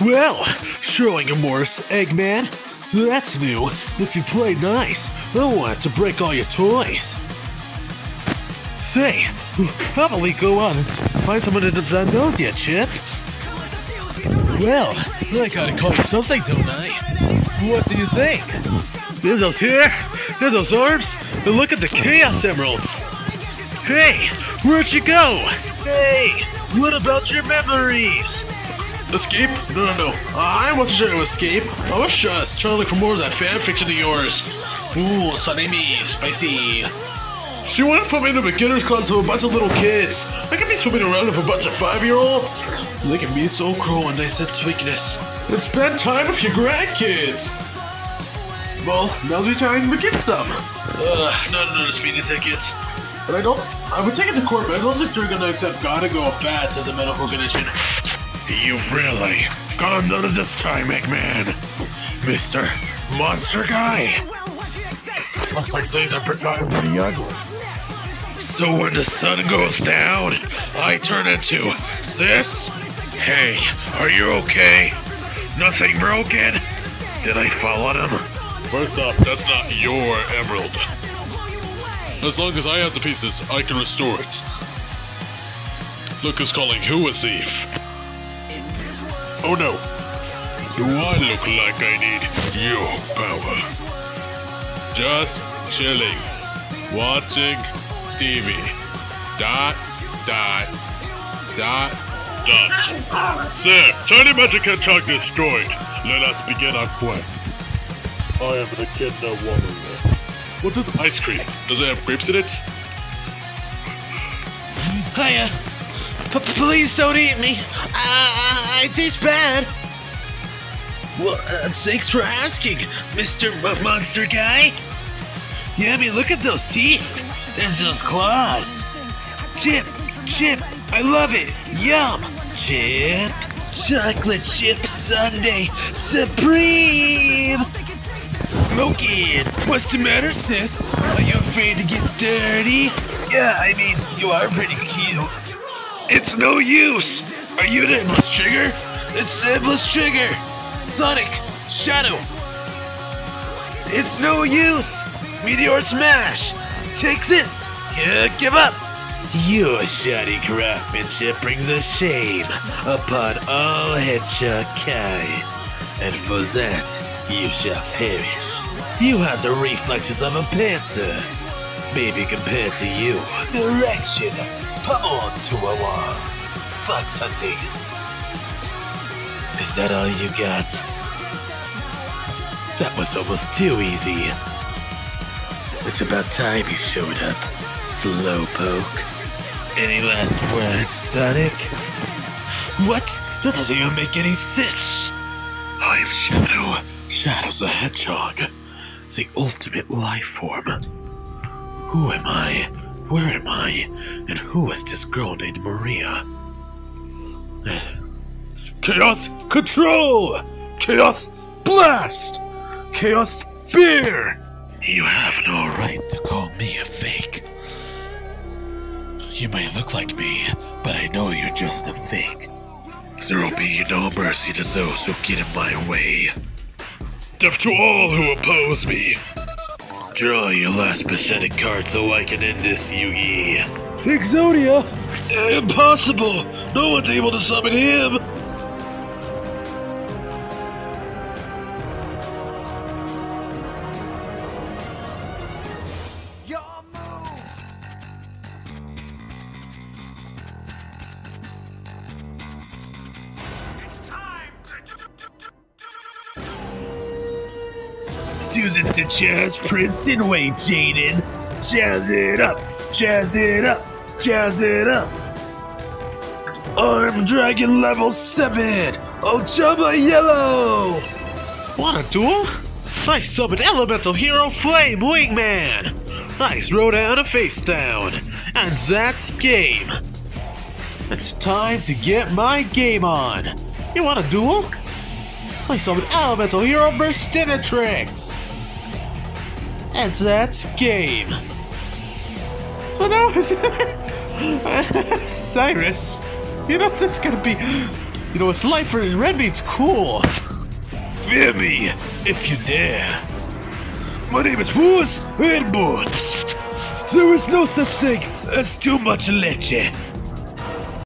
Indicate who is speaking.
Speaker 1: Well, showing a remorse, Eggman. That's new. If you play nice, I want to break all your toys. Say, we go on and find someone that doesn't know yet, Chip? Well, I gotta call you something, don't I? What do you think? There's those hair, there's those arms, and look at the Chaos Emeralds. Hey, where'd you go? Hey, what about your memories? Escape? No, no, no. I wasn't trying to escape. I was just uh, trying to look for more of that fan fiction of yours. Ooh, salami, spicy. She wanted to put me in a beginner's class with a bunch of little kids. I can be swimming around with a bunch of five-year-olds. Look at me so cool and I sense weakness. It's bedtime with your grandkids. Well, now's your time to give some. Ugh, not another speeding ticket. But I don't. I would take it to court, but I don't think they're gonna accept gotta go fast as a medical condition. You've really gone none of this time, Eggman. Mister Monster Guy. Looks like things are pretty ugly. So when the sun goes down, I turn into this? Hey, are you okay? Nothing broken? Did I fall on him?
Speaker 2: First off, that's not your emerald. As long as I have the pieces, I can restore it. Look who's calling who a thief. Oh no. Do I look like I need your power? Just chilling. Watching TV. Dot, dot, dot, dot. Sir, Tiny Magic Hedgehog destroyed. Let us begin our quest. I am the Echidna Warrior. What is ice cream? Does it have grapes in it?
Speaker 1: Hiya. P- please don't eat me. I, I, I taste bad. Well, uh, thanks for asking, Mr. M- Monster Guy. Yeah, I mean, look at those teeth. There's those claws. Chip, chip, I love it. Yum. Chip, chocolate chip sundae supreme. Smoking. What's the matter, sis? Are you afraid to get dirty? Yeah, I mean, you are pretty cute. It's no use! Are you the endless trigger? It's the endless trigger! Sonic! Shadow! It's no use! Meteor Smash! Take this! Yeah, give up! Your shoddy craftsmanship brings a shame upon all hedgehog kind. And for that, you shall perish. You have the reflexes of a panther. Maybe compared to you, direction, pummeled to a wall. Fox hunting. Is that all you got? That was almost too easy. It's about time you showed up, Slowpoke. Any last words, Sonic? What? That doesn't even make any sense. I'm Shadow. Shadow's a hedgehog. The ultimate life form. Who am I? Where am I? And who is this girl named Maria? Chaos Control! Chaos Blast! Chaos Spear! You have no right to call me a fake. You may look like me, but I know you're just a fake. There'll be no mercy to those who get in my way. Death to all who oppose me. Draw your last pathetic card so I can end this, Yugi. Exodia! Impossible! No one's able to summon him! Do this to Chazz Princeton way, Jaden. Chazz it up, jazz it up, jazz it up. Armed Dragon level 7, Ojama Yellow. Want a duel? I summon Elemental Hero Flame Wingman. I throw down a face down, and that's game. It's time to get my game on. You want a duel? I summon Elemental Hero Burstinatrix! And that's game. So now Cyrus. You know that's gonna be You know, it's Slifer for red meat's cool.
Speaker 3: Fear me, if you dare. My name is Puss in Boots. There is no such thing as too much leche.